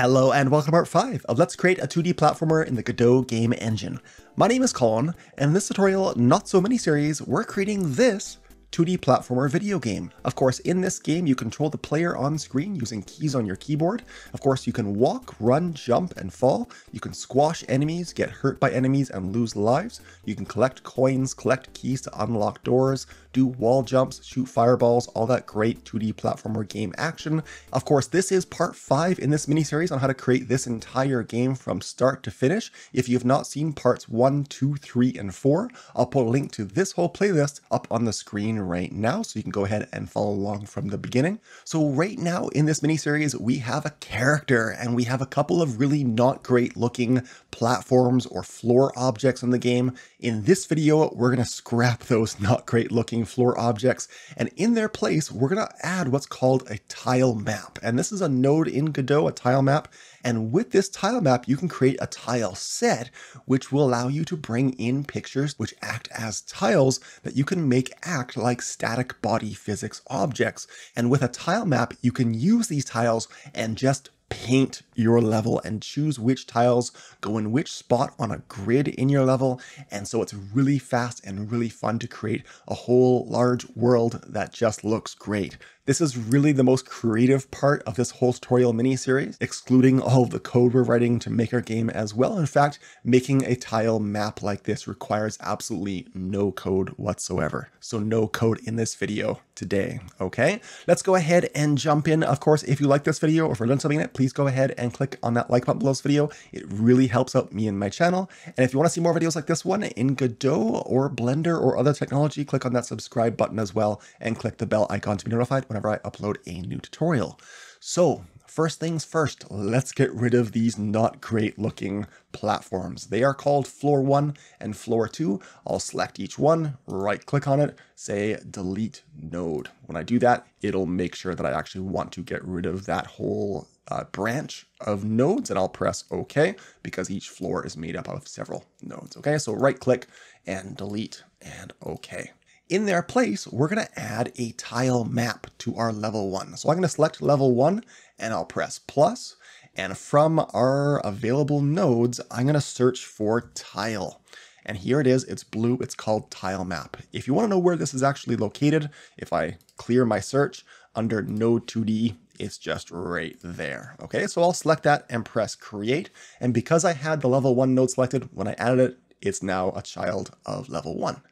Hello and welcome to part 5 of Let's Create a 2D Platformer in the Godot game engine. My name is Colin, and in this tutorial, not so mini series, we're creating this 2D platformer video game. Of course, in this game, you control the player on screen using keys on your keyboard. Of course, you can walk, run, jump, and fall. You can squash enemies, get hurt by enemies, and lose lives. You can collect coins, collect keys to unlock doors, do wall jumps, shoot fireballs, all that great 2D platformer game action. Of course, this is part 5 in this mini-series on how to create this entire game from start to finish. If you have not seen parts 1, 2, 3, and 4, I'll put a link to this whole playlist up on the screen right now, so you can go ahead and follow along from the beginning. So right now in this mini-series, we have a character, and we have a couple of really not great looking platforms or floor objects in the game. In this video, we're to scrap those not great looking floor objects, and in their place, we're to add what's called a tile map. And this is a node in Godot, a tile map, and with this tile map, you can create a tile set, which will allow you to bring in pictures which act as tiles that you can make act like static body physics objects. And with a tile map, you can use these tiles and just paint your level and choose which tiles go in which spot on a grid in your level. And so it's really fast and really fun to create a whole large world that just looks great. This is really the most creative part of this whole tutorial mini-series, excluding all the code we're writing to make our game as well. In fact, making a tile map like this requires absolutely no code whatsoever. So no code in this video today, okay? Let's go ahead and jump in. Of course, if you like this video or if you learned something in it, please go ahead and click on that like button below this video. It really helps out me and my channel. And if you want to see more videos like this one in Godot or Blender or other technology, click on that subscribe button as well and click the bell icon to be notified whenever I upload a new tutorial. So first things first, let's get rid of these not great looking platforms. They are called floor one and floor two. I'll select each one, right click on it, say delete node. When I do that, it'll make sure that I actually want to get rid of that whole uh, branch of nodes and I'll press OK because each floor is made up of several nodes. Okay, so right click and delete and OK in their place, we're going to add a tile map to our level one. So I'm going to select level one and I'll press plus. And from our available nodes, I'm going to search for tile. And here it is, it's blue, it's called tile map. If you want to know where this is actually located, if I clear my search under node 2D, it's just right there. Okay, so I'll select that and press create. And because I had the level one node selected, when I added it, it's now a child of level one.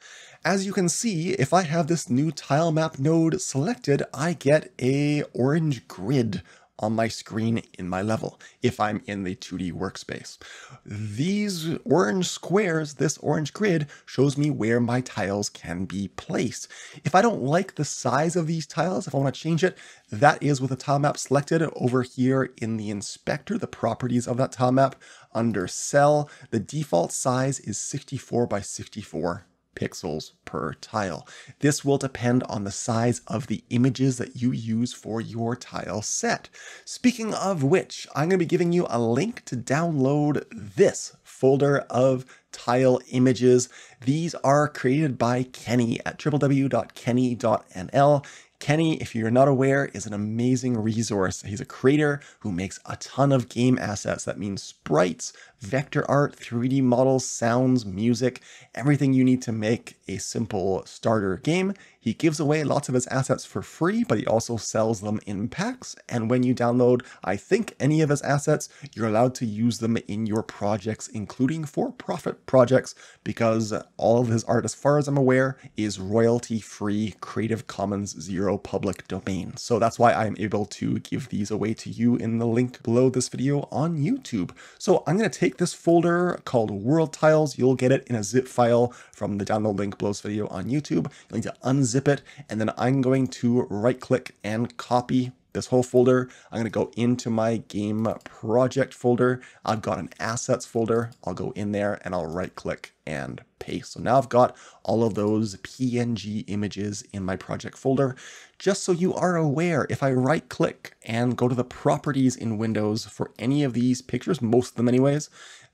As you can see, if I have this new tile map node selected, I get a orange grid on my screen in my level if I'm in the 2D workspace. These orange squares, this orange grid, shows me where my tiles can be placed. If I don't like the size of these tiles, if I want to change it, that is with the tile map selected over here in the inspector, the properties of that tile map under cell. The default size is 64 by 64 pixels per tile. This will depend on the size of the images that you use for your tile set. Speaking of which, I'm going to be giving you a link to download this folder of tile images. These are created by Kenney at www.kenney.nl. Kenney, if you're not aware, is an amazing resource. He's a creator who makes a ton of game assets. That means sprites, vector art, 3D models, sounds, music, everything you need to make a simple starter game. He gives away lots of his assets for free, but he also sells them in packs. And when you download, I think, any of his assets, you're allowed to use them in your projects, including for profit projects, because all of his art, as far as I'm aware, is royalty free Creative Commons zero public domain. So that's why I'm able to give these away to you in the link below this video on YouTube. So I'm going to take take this folder called World Tiles. You'll get it in a zip file from the download link below this video on YouTube. You'll need to unzip it, and then I'm going to right click and copy this whole folder. I'm going to go into my game project folder. I've got an assets folder. I'll go in there and I'll right click and paste. So now I've got all of those PNG images in my project folder. Just so you are aware, if I right click and go to the properties in Windows for any of these pictures, most of them anyways,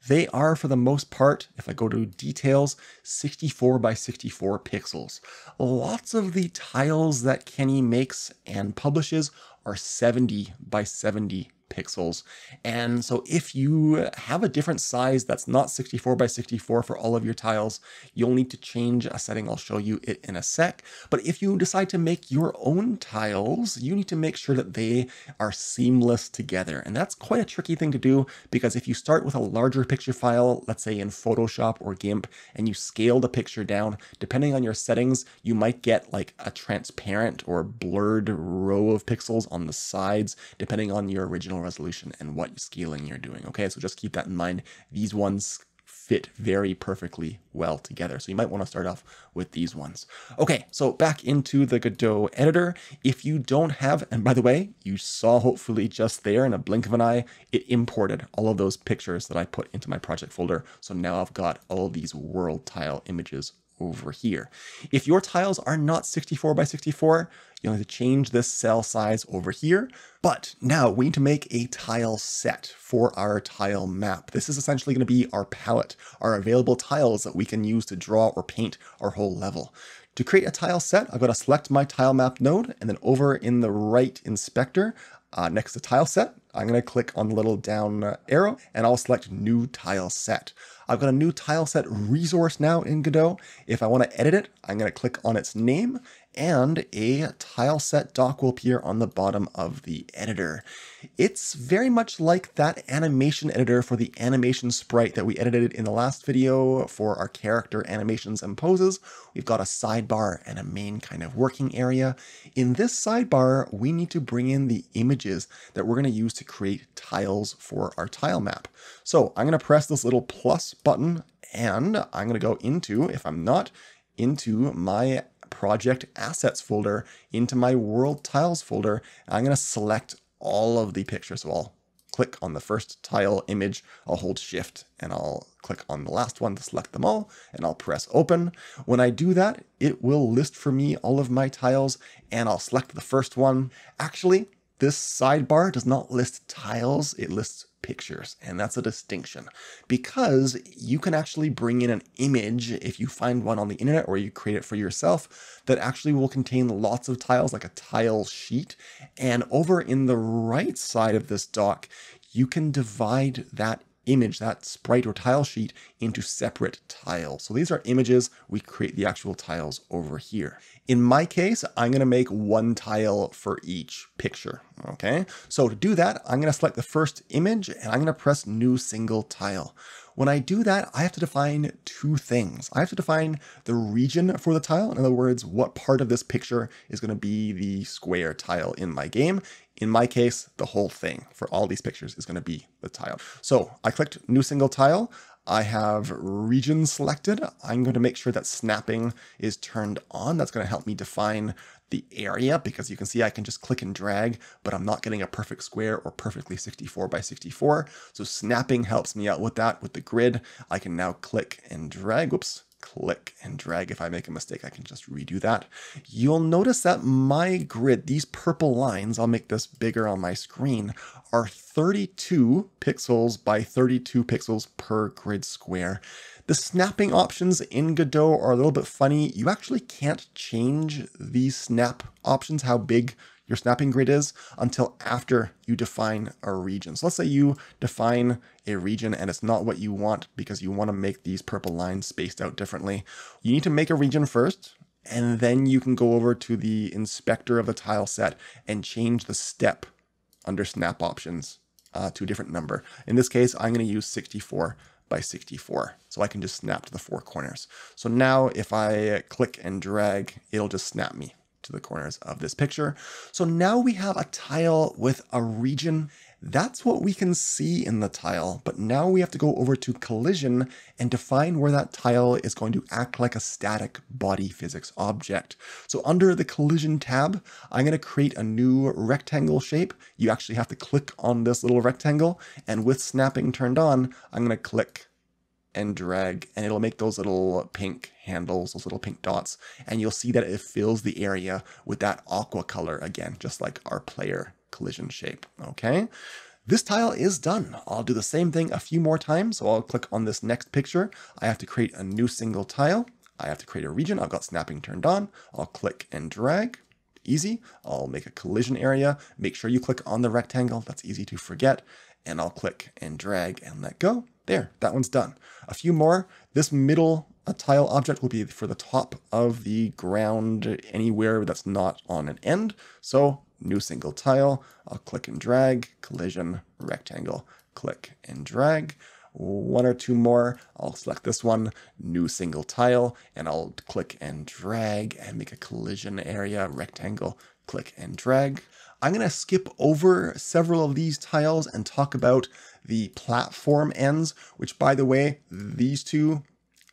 they are for the most part, if I go to details, 64 by 64 pixels. Lots of the tiles that Kenney makes and publishes are 70 by 70 pixels. And so if you have a different size that's not 64 by 64 for all of your tiles, you'll need to change a setting. I'll show you it in a sec. But if you decide to make your own tiles, you need to make sure that they are seamless together. And that's quite a tricky thing to do because if you start with a larger picture file, let's say in Photoshop or GIMP, and you scale the picture down, depending on your settings, you might get like a transparent or blurred row of pixels on the sides, depending on your original resolution and what scaling you're doing. Okay, so just keep that in mind. These ones fit very perfectly well together. So you might want to start off with these ones. Okay, so back into the Godot editor. If you don't have, and by the way, you saw hopefully just there in a blink of an eye, it imported all of those pictures that I put into my project folder. So now I've got all these world tile images over here. If your tiles are not 64 by 64, you'll need to change this cell size over here. But now we need to make a tile set for our tile map. This is essentially going to be our palette, our available tiles that we can use to draw or paint our whole level. To create a tile set, I've got to select my tile map node, and then over in the right inspector, uh, next to tile set, I'm going to click on the little down arrow and I'll select new tile set. I've got a new tile set resource now in Godot. If I want to edit it, I'm going to click on its name and a tile set dock will appear on the bottom of the editor. It's very much like that animation editor for the animation sprite that we edited in the last video for our character animations and poses. We've got a sidebar and a main kind of working area. In this sidebar, we need to bring in the images that we're going to use to create tiles for our tile map. So I'm going to press this little plus button and I'm going to go into, if I'm not, into my project assets folder, into my world tiles folder. I'm going to select all of the pictures. So I'll click on the first tile image, I'll hold shift and I'll click on the last one to select them all and I'll press open. When I do that, it will list for me all of my tiles and I'll select the first one. Actually, this sidebar does not list tiles, it lists pictures, and that's a distinction because you can actually bring in an image if you find one on the internet or you create it for yourself that actually will contain lots of tiles like a tile sheet. And over in the right side of this dock, you can divide that image, that sprite or tile sheet into separate tiles. So these are images, we create the actual tiles over here. In my case, I'm gonna make one tile for each picture, okay? So to do that, I'm gonna select the first image and I'm gonna press new single tile. When I do that, I have to define two things. I have to define the region for the tile. In other words, what part of this picture is going to be the square tile in my game. In my case, the whole thing for all these pictures is going to be the tile. So I clicked new single tile. I have region selected. I'm going to make sure that snapping is turned on. That's going to help me define the area because you can see I can just click and drag, but I'm not getting a perfect square or perfectly 64 by 64. So snapping helps me out with that. With the grid, I can now click and drag. Whoops, click and drag. If I make a mistake, I can just redo that. You'll notice that my grid, these purple lines, I'll make this bigger on my screen, are 32 pixels by 32 pixels per grid square. The snapping options in Godot are a little bit funny. You actually can't change these snap options, how big your snapping grid is until after you define a region. So let's say you define a region and it's not what you want because you want to make these purple lines spaced out differently. You need to make a region first and then you can go over to the inspector of the tile set and change the step under snap options uh, to a different number. In this case, I'm going to use 64 by 64. So I can just snap to the four corners. So now if I click and drag, it'll just snap me to the corners of this picture. So now we have a tile with a region. That's what we can see in the tile, but now we have to go over to collision and define where that tile is going to act like a static body physics object. So under the collision tab, I'm going to create a new rectangle shape. You actually have to click on this little rectangle and with snapping turned on, I'm going to click and drag and it'll make those little pink handles, those little pink dots, and you'll see that it fills the area with that aqua color again, just like our player collision shape, okay? This tile is done. I'll do the same thing a few more times. So I'll click on this next picture. I have to create a new single tile. I have to create a region. I've got snapping turned on. I'll click and drag. easy. I'll make a collision area. Make sure you click on the rectangle. That's easy to forget. And I'll click and drag and let go. There, that one's done. A few more. This middle a tile object will be for the top of the ground anywhere that's not on an end. So new single tile, I'll click and drag, collision, rectangle, click and drag. One or two more, I'll select this one, new single tile, and I'll click and drag and make a collision area, rectangle, click and drag. I'm going to skip over several of these tiles and talk about the platform ends, which by the way, these two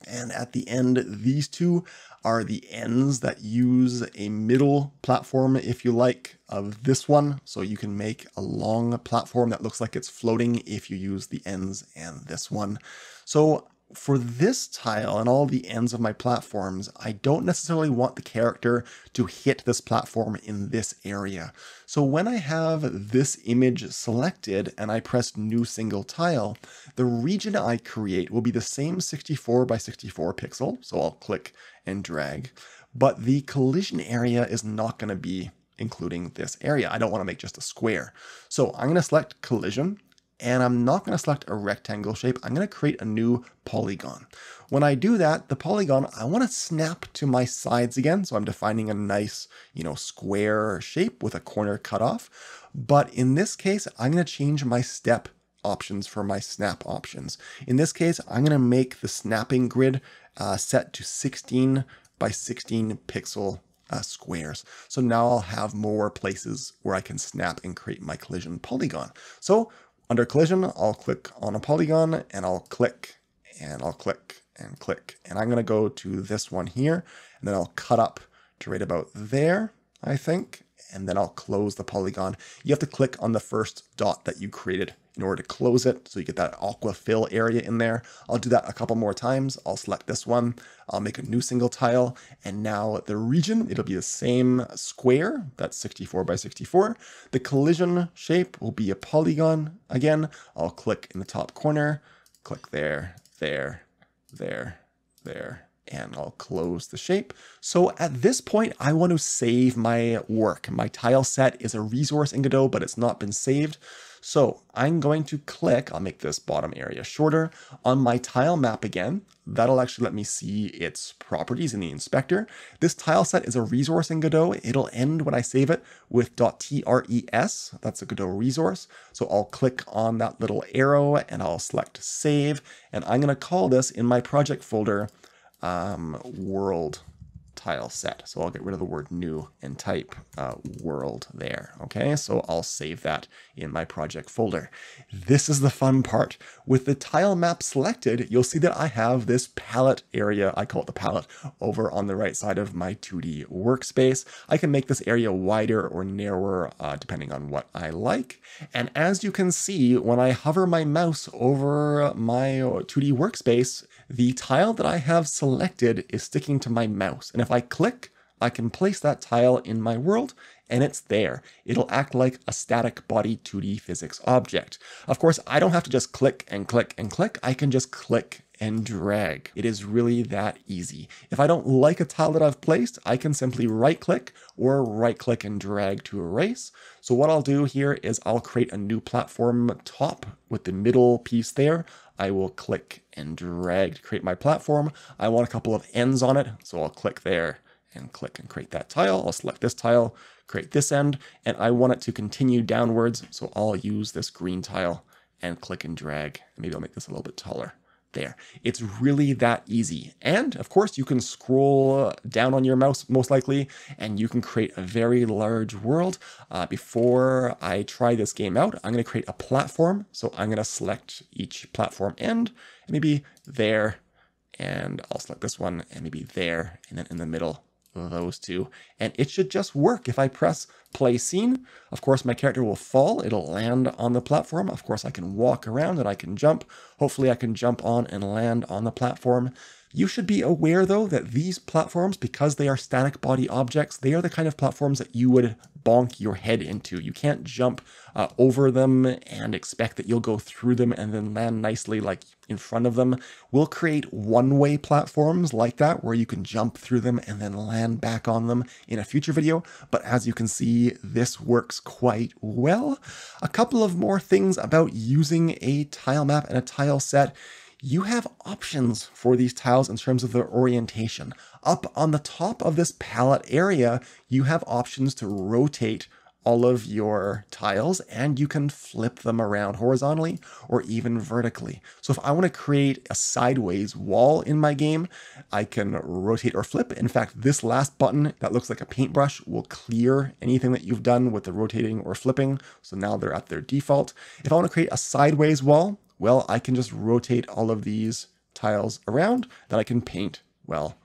and at the end, these two are the ends that use a middle platform, if you like, of this one. So you can make a long platform that looks like it's floating if you use the ends and this one. So for this tile and all the ends of my platforms, I don't necessarily want the character to hit this platform in this area. So when I have this image selected and I press new single tile, the region I create will be the same 64 by 64 pixel. So I'll click and drag, but the collision area is not going to be including this area. I don't want to make just a square. So I'm going to select collision and I'm not going to select a rectangle shape. I'm going to create a new polygon. When I do that, the polygon, I want to snap to my sides again. So I'm defining a nice, you know, square shape with a corner cut off. But in this case, I'm going to change my step options for my snap options. In this case, I'm going to make the snapping grid uh, set to 16 by 16 pixel uh, squares. So now I'll have more places where I can snap and create my collision polygon. So under collision, I'll click on a polygon and I'll click and I'll click and click. And I'm going to go to this one here and then I'll cut up to right about there, I think. And then I'll close the polygon. You have to click on the first dot that you created in order to close it. So you get that aqua fill area in there. I'll do that a couple more times. I'll select this one. I'll make a new single tile. And now the region, it'll be the same square. That's 64 by 64. The collision shape will be a polygon. Again, I'll click in the top corner, click there, there, there, there, and I'll close the shape. So at this point, I want to save my work. My tile set is a resource in Godot, but it's not been saved. So I'm going to click, I'll make this bottom area shorter, on my tile map again. That'll actually let me see its properties in the inspector. This tile set is a resource in Godot. It'll end when I save it with .tres, that's a Godot resource. So I'll click on that little arrow and I'll select save. And I'm gonna call this in my project folder um, world tile set. So I'll get rid of the word new and type uh, world there. Okay, so I'll save that in my project folder. This is the fun part. With the tile map selected, you'll see that I have this palette area, I call it the palette, over on the right side of my 2D workspace. I can make this area wider or narrower uh, depending on what I like. And as you can see, when I hover my mouse over my 2D workspace, the tile that I have selected is sticking to my mouse. And if I click, I can place that tile in my world and it's there. It'll act like a static body 2D physics object. Of course, I don't have to just click and click and click. I can just click and drag. It is really that easy. If I don't like a tile that I've placed, I can simply right click or right click and drag to erase. So what I'll do here is I'll create a new platform top with the middle piece there. I will click and drag to create my platform. I want a couple of ends on it, so I'll click there and click and create that tile. I'll select this tile, create this end, and I want it to continue downwards, so I'll use this green tile and click and drag. Maybe I'll make this a little bit taller there. It's really that easy. And of course, you can scroll down on your mouse most likely, and you can create a very large world. Uh, before I try this game out, I'm going to create a platform. So I'm going to select each platform end, maybe there, and I'll select this one, and maybe there, and then in the middle, those two. And it should just work. If I press play scene, of course my character will fall. It'll land on the platform. Of course I can walk around and I can jump. Hopefully I can jump on and land on the platform. You should be aware though that these platforms, because they are static body objects, they are the kind of platforms that you would bonk your head into. You can't jump uh, over them and expect that you'll go through them and then land nicely like in front of them. We'll create one-way platforms like that where you can jump through them and then land back on them in a future video. But as you can see, this works quite well. A couple of more things about using a tile map and a tile set you have options for these tiles in terms of their orientation. Up on the top of this palette area, you have options to rotate all of your tiles and you can flip them around horizontally or even vertically. So if I want to create a sideways wall in my game, I can rotate or flip. In fact, this last button that looks like a paintbrush will clear anything that you've done with the rotating or flipping. So now they're at their default. If I want to create a sideways wall, well, I can just rotate all of these tiles around, that I can paint, well,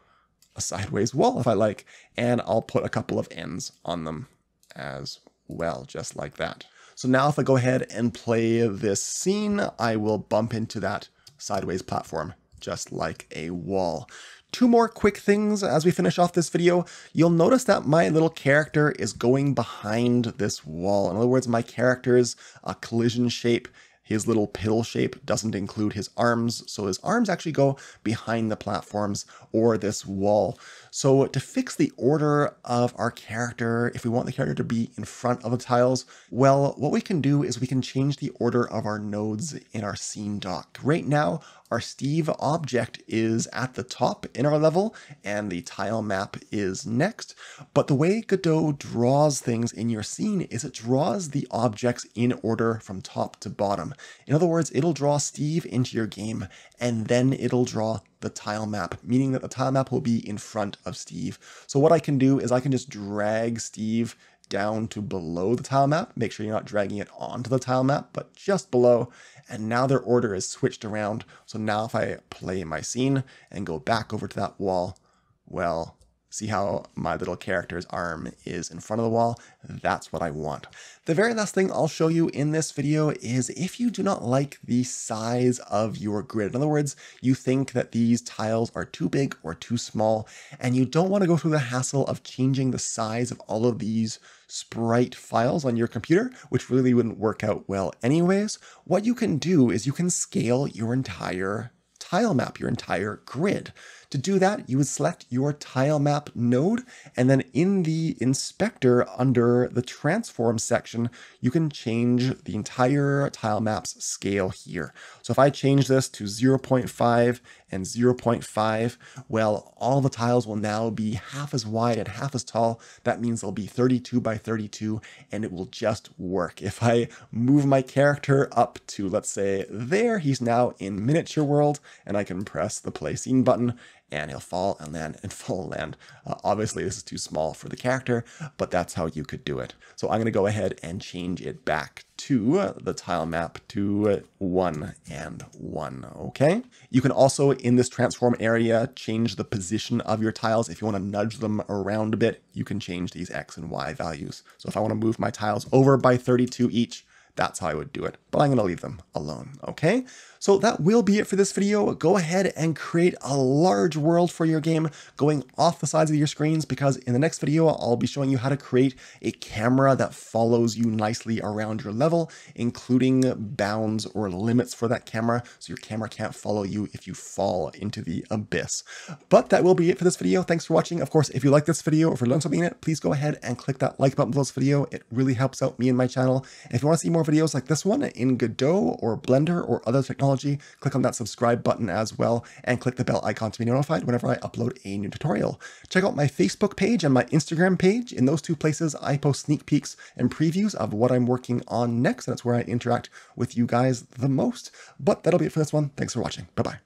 a sideways wall if I like, and I'll put a couple of ends on them as well, just like that. So now if I go ahead and play this scene, I will bump into that sideways platform, just like a wall. Two more quick things as we finish off this video. You'll notice that my little character is going behind this wall. In other words, my character's a collision shape his little pill shape doesn't include his arms, so his arms actually go behind the platforms or this wall. So to fix the order of our character, if we want the character to be in front of the tiles, well, what we can do is we can change the order of our nodes in our scene dock. Right now, our Steve object is at the top in our level and the tile map is next. But the way Godot draws things in your scene is it draws the objects in order from top to bottom. In other words, it'll draw Steve into your game and then it'll draw the tile map, meaning that the tile map will be in front of Steve. So what I can do is I can just drag Steve down to below the tile map. Make sure you're not dragging it onto the tile map, but just below. And now their order is switched around. So now if I play my scene and go back over to that wall, well, See how my little character's arm is in front of the wall? That's what I want. The very last thing I'll show you in this video is if you do not like the size of your grid. In other words, you think that these tiles are too big or too small, and you don't want to go through the hassle of changing the size of all of these sprite files on your computer, which really wouldn't work out well anyways, what you can do is you can scale your entire tile map, your entire grid. To do that, you would select your tile map node, and then in the inspector under the transform section, you can change the entire tile map's scale here. So if I change this to 0.5 and 0.5, well, all the tiles will now be half as wide and half as tall. That means they'll be 32 by 32, and it will just work. If I move my character up to, let's say, there, he's now in miniature world, and I can press the play scene button, and he'll fall and land and fall and land. Uh, obviously, this is too small for the character, but that's how you could do it. So I'm going to go ahead and change it back to the tile map to 1 and 1, okay? You can also, in this transform area, change the position of your tiles. If you want to nudge them around a bit, you can change these X and Y values. So if I want to move my tiles over by 32 each, that's how I would do it, but I'm going to leave them alone, okay? So that will be it for this video. Go ahead and create a large world for your game going off the sides of your screens because in the next video, I'll be showing you how to create a camera that follows you nicely around your level, including bounds or limits for that camera so your camera can't follow you if you fall into the abyss. But that will be it for this video. Thanks for watching. Of course, if you like this video or if you learned something in it, please go ahead and click that like button below this video. It really helps out me and my channel. And if you want to see more videos like this one in Godot or Blender or other technology, click on that subscribe button as well and click the bell icon to be notified whenever I upload a new tutorial. Check out my Facebook page and my Instagram page. In those two places, I post sneak peeks and previews of what I'm working on next. And that's where I interact with you guys the most. But that'll be it for this one. Thanks for watching. Bye-bye.